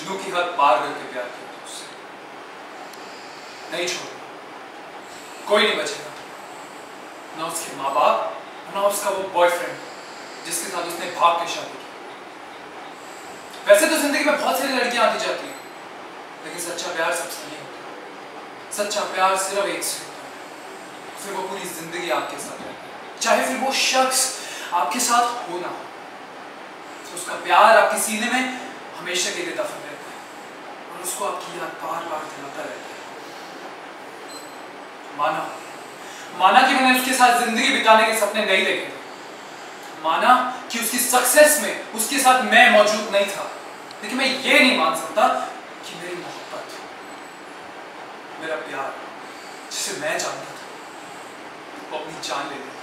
जुनू की हद पार करके प्यार किया था उससे। नहीं छोड़ना। कोई नहीं बचेगा। ना उसके माँ बाप ना उसका वो बॉयफ्रेंड जिसके साथ उसने भाग के शादी की। वैसे तो ज़िंदगी में बहुत सारी लड़कियाँ आती जाती हैं, लेकिन सच्चा प्यार सबसे नहीं होता। सच्चा प्यार सिर्फ़ एक से फिर वो पूरी ज़िंदगी आपके साथ है। चाहे फिर वो शख्स आपके साथ हो ना तो उसका प्यार आपके सीने में हमेशा के लिए दफन है। उसको आपकी याद बार बार दिलाता रहता है। माना। माना कि मैंने उसके साथ ज़िंदगी बिताने के सपने नहीं देखे। माना कि उसकी सक्सेस में उसके साथ मैं मौजूद नहीं था। लेकिन मैं ये नहीं मान सकता कि मेरी मोहब्बत, मेरा प्यार, जिसे मैं जानता था, वो अपनी जान ले लिया